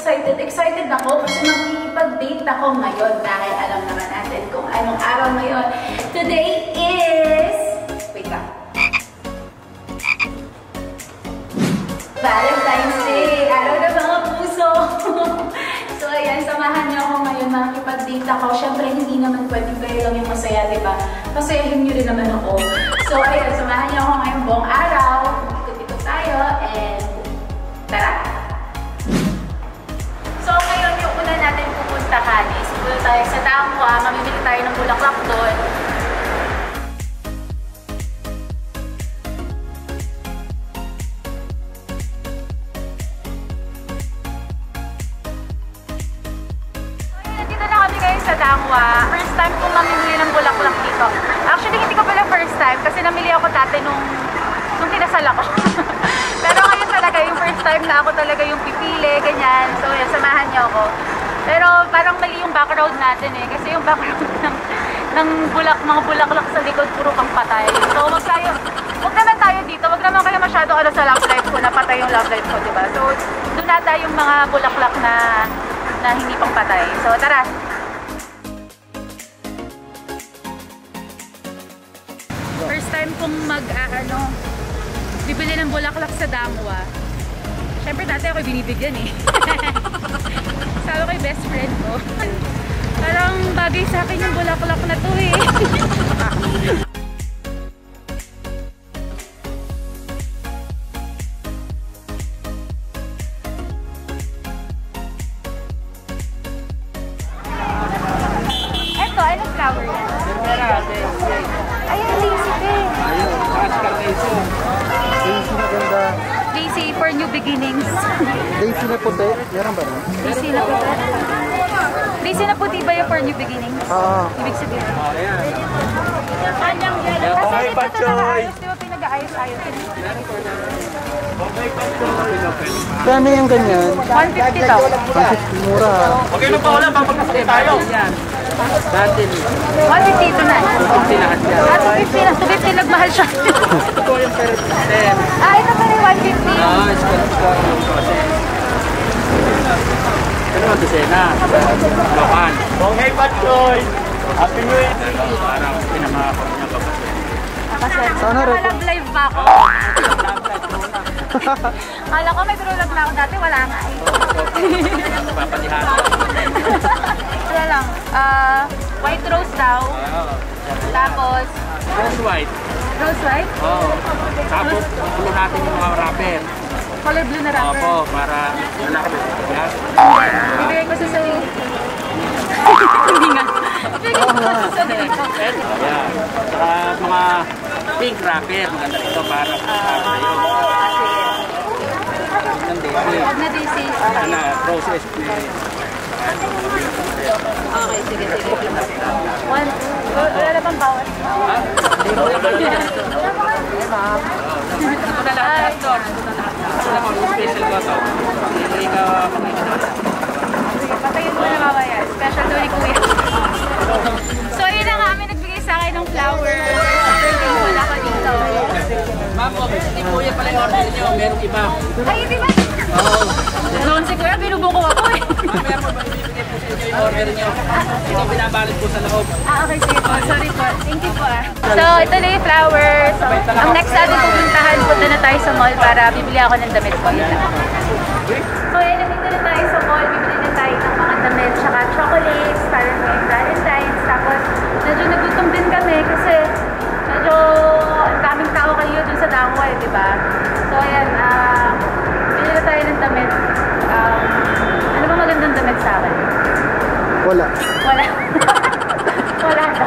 excited. Excited ako kasi makikipag-date ako ngayon dahil alam naman natin kung anong araw ngayon. Today is... Wait lang. Valentine's Day! Araw na mga puso! so ayan, samahan niyo ako ngayon makikipag-date ako. Siyempre, hindi naman pwedeng kayo lang yung masaya, di ba? Pasayahin niyo rin naman ako. So ayan, samahan niyo ako ngayong buong araw. Ikot-ikot tayo and tara! Is pupunta tayo sa Damwa, mamimili tayo ng bulaklak doon. Sa Dangwa. First time kong mamimili ng bulaklak dito. Actually, hindi ko pala first time kasi namili ako dati nung, nung kinasal ako. Pero ngayon talaga, yung first time na ako talaga yung pipili, ganyan. So, yan, samahan niyo ako. Pero parang mali yung background natin eh. Kasi yung background ng, ng bulak, mga bulaklak sa likod, puro pang patay. So, wag tayo, wag naman tayo dito. Wag naman kayo masyado ano sa love life ko, na patay yung love life ko, di ba? So, doon nata yung mga bulaklak na na hindi pang patay. So, tara! First time kong mag, ah, ano, bibili ng bulaklak sa Damwa. Siyempre, dati ako binibigyan eh. Sabi ko best friend ko. Parang bagay sa akin yung bulaklak na to eh. for new beginnings. Daisy na puti. Meron ba na? Daisy na puti. Daisy na puti ba yung for new beginnings? Oo. Ibig sabihin. Ayan. Kanyang yellow. Kasi Okay, dito Pachoy. nag-aayos. Di ba pinag-aayos-ayos? Kano yung ganyan? 150 daw. Bakit mura? Okay na pa wala, papagpapakit tayo. Yan. Dati, 150 ito na. hindi lahat yan. Ah, 250 na. 250 nagmahal siya. Ito yung pero ten. ah, ito pa rin 150. Ah, school, school. Kasi, ano ang dosena? Lokan. Okay, Patchoy. Happy New Year. Parang pinamahapon niya ba kasi. Sana rin. Walang live ba ako? Kala ko may tulog na ako dati. Wala nga eh. Papalihan. Wala lang. Ah, white rose daw. Tapos, Rose white. Rose white. Oo. Tapos, ulo natin yung mga wrapper. Color blue na wrapper. Opo, para lalaki. Yan. Bibigay ko sa sarili. Hindi nga. Bibigay ko sa ko. Yan. Saka mga pink wrapper. Maganda ito para para sa'yo. Daisy. Huwag na daisy. Ano, roses. Okay, sige, sige. One. Wala na bang bawas? Ito na lahat ito. Ito na mga special ko ito. Hindi ka Sige, patayin mo na mamaya. Special to ni Kuya. so, yun na nga. May nagbigay sa akin ng flowers. Birthday mo wala ko dito. Ma'am, hindi po yan pala yung order niyo. Merong iba. Ay, sa order niyo? Ito binabalot po sa loob. Ah, okay, sige po. Sorry po. Thank you po ah. So, ito na yung flowers. So, ang next natin pupuntahan, punta na tayo sa mall para bibili ako ng damit ko. So, ayun, nandito na tayo sa mall. Bibili na tayo ng mga damit, tsaka chocolates, para may Valentine's. Tapos, medyo nagutom din kami kasi medyo ang daming tao kayo dun sa Dangwa eh, di ba? So, ayan, ah, bibili Wala. Wala. Wala na.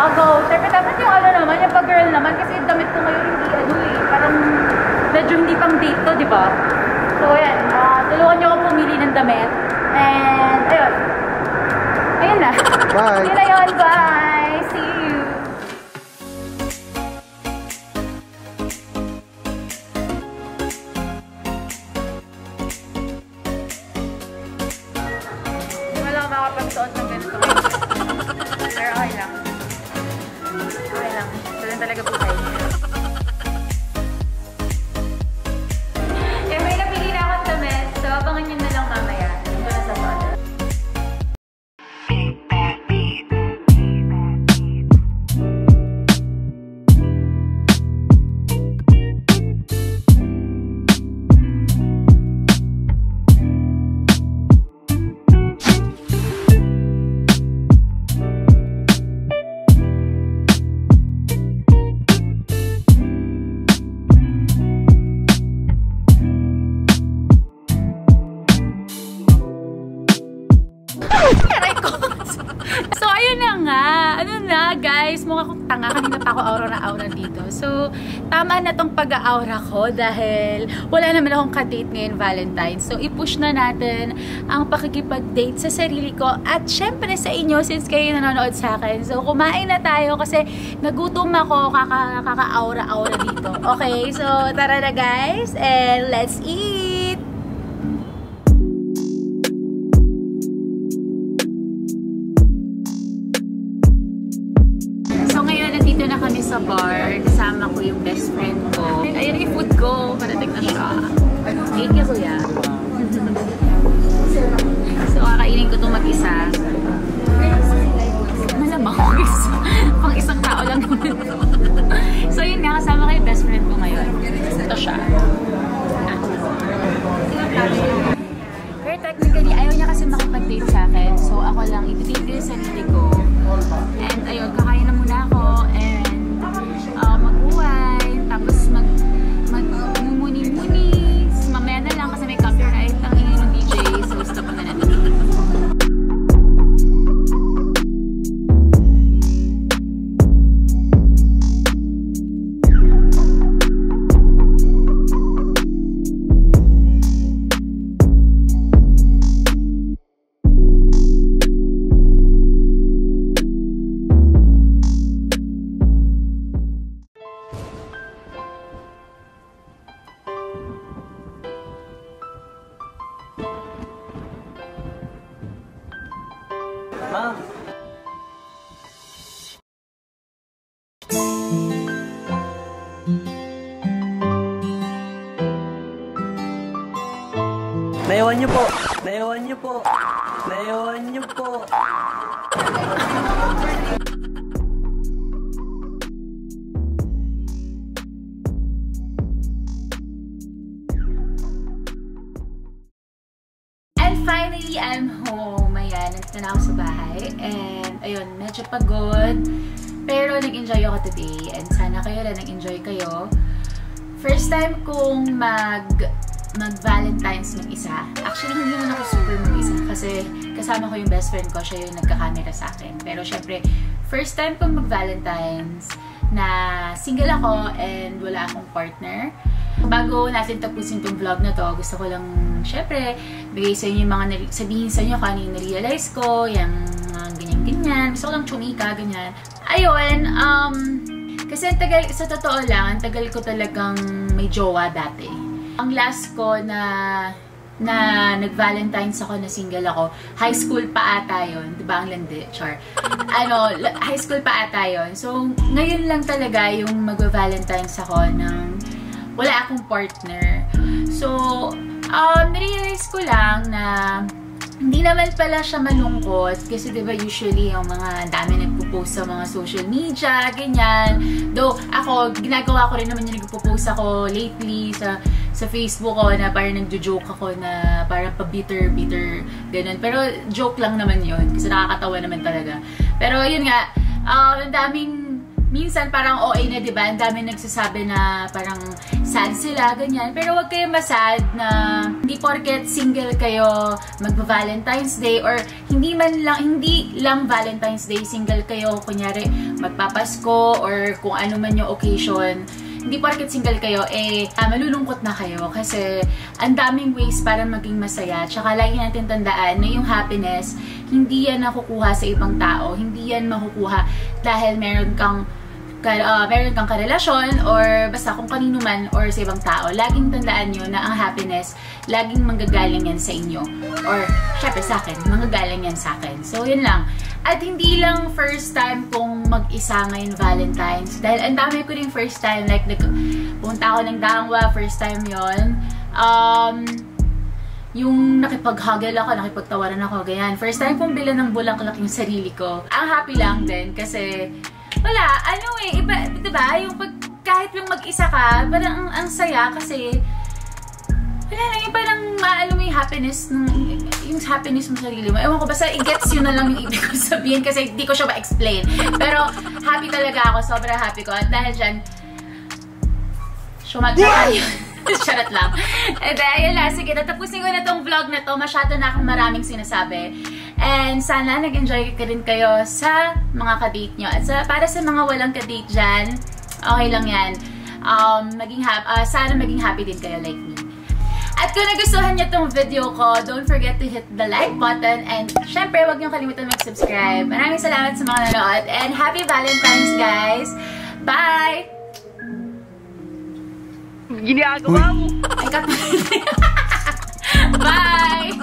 Ako, syempre dapat yung ano naman, yung pag-girl naman, kasi damit ko ngayon hindi ano eh, parang medyo hindi pang date to, di ba? So, ayan, ah, tulungan niyo ako pumili ng damit. And, ayun. Ayun na. Bye. Yun na yun. Bye. Tama na tong pag-aura ko dahil wala naman akong ka-date ngayon Valentine's. So, i-push na natin ang pakikipag-date sa sarili ko at syempre sa inyo since kayo nanonood sa akin. So, kumain na tayo kasi nagutom ako kaka, kaka-aura-aura dito. Okay, so tara na guys and let's eat! Kami sa bar. Kasama ko yung best friend ko. Ayun yung food ko. Parating na siya. Thank you, kuya. so, kakainin ko itong mag-isa. Malamang. Pang isang tao lang so, yun nga. Naiwan niyo po. Naiwan niyo po. Naiwan niyo po. And finally, I'm home. Ayan, nandito na ako sa bahay. And ayun, medyo pagod. Pero nag-enjoy ako today. And sana kayo rin nag-enjoy kayo. First time kong mag mag-Valentine's mag-isa. Actually, hindi naman ako super mag-isa kasi kasama ko yung best friend ko, siya yung nagka-camera sa akin. Pero syempre, first time kong mag-Valentine's na single ako and wala akong partner. Bago natin tapusin tong vlog na to, gusto ko lang, syempre, bigay sa inyo yung mga, sabihin sa inyo kung ano yung na-realize ko, yung mga ganyan-ganyan. Gusto ko lang chumika, ganyan. Ayun, um, kasi tagal, sa totoo lang, ang tagal ko talagang may jowa dati. Ang last ko na na nag-Valentine's ako na single ako, high school pa ata yun. Di ba ang landi? Char. Ano, high school pa ata yun. So, ngayon lang talaga yung mag-Valentine's ako ng wala akong partner. So, um, narealize ko lang na hindi naman pala siya malungkot kasi 'di ba usually yung mga dami nagpo-post sa mga social media, ganyan. Though ako ginagawa ko rin naman yung nagpo-post ako lately sa sa Facebook ko na parang nagjo-joke ako na parang pa-bitter bitter ganun. Pero joke lang naman 'yon kasi nakakatawa naman talaga. Pero yun nga, um, ang daming minsan parang OA na, di ba? Ang dami nagsasabi na parang sad sila, ganyan. Pero wag kayo masad na hindi porket single kayo magpa-Valentine's Day or hindi man lang, hindi lang Valentine's Day, single kayo, kunyari magpapasko or kung ano man yung occasion hindi porket single kayo, eh, ah, malulungkot na kayo kasi ang daming ways para maging masaya. Tsaka lagi natin tandaan na yung happiness, hindi yan nakukuha sa ibang tao. Hindi yan makukuha dahil meron kang ka, uh, meron kang karelasyon or basta kung kanino man or sa ibang tao, laging tandaan nyo na ang happiness, laging manggagaling yan sa inyo. Or, syempre sa akin, manggagaling yan sa akin. So, yun lang. At hindi lang first time kong mag-isa ngayon Valentine's. Dahil ang dami ko rin first time. Like, nag ako ng Dangwa, first time yon Um, yung nakipag-huggle ako, nakipagtawaran ako, ganyan. First time kong bilan ng bulaklak yung sarili ko. Ang happy lang din kasi wala, ano eh, iba, diba, yung pag, kahit yung mag-isa ka, parang ang, ang saya kasi, wala lang, yung parang maalo mo yung happiness, nung, yung happiness mo sa sarili mo. Ewan ko, basta i-gets yun na lang yung ibig ko sabihin kasi hindi ko siya ma-explain. Pero, happy talaga ako, sobrang happy ko. At dahil dyan, Shumag na tayo. Charot lang. And then, ayun lang. Sige, tatapusin ko na tong vlog na to. Masyado na akong maraming sinasabi. And sana nag-enjoy ka rin kayo sa mga kadate nyo. At sa, para sa mga walang kadate dyan, okay lang yan. Um, maging hap uh, sana maging happy din kayo like me. At kung nagustuhan niyo tong video ko, don't forget to hit the like button and syempre, huwag niyo kalimutan mag-subscribe. Maraming salamat sa mga nanood and happy Valentine's, guys! Bye! Ginagawa mo! Bye!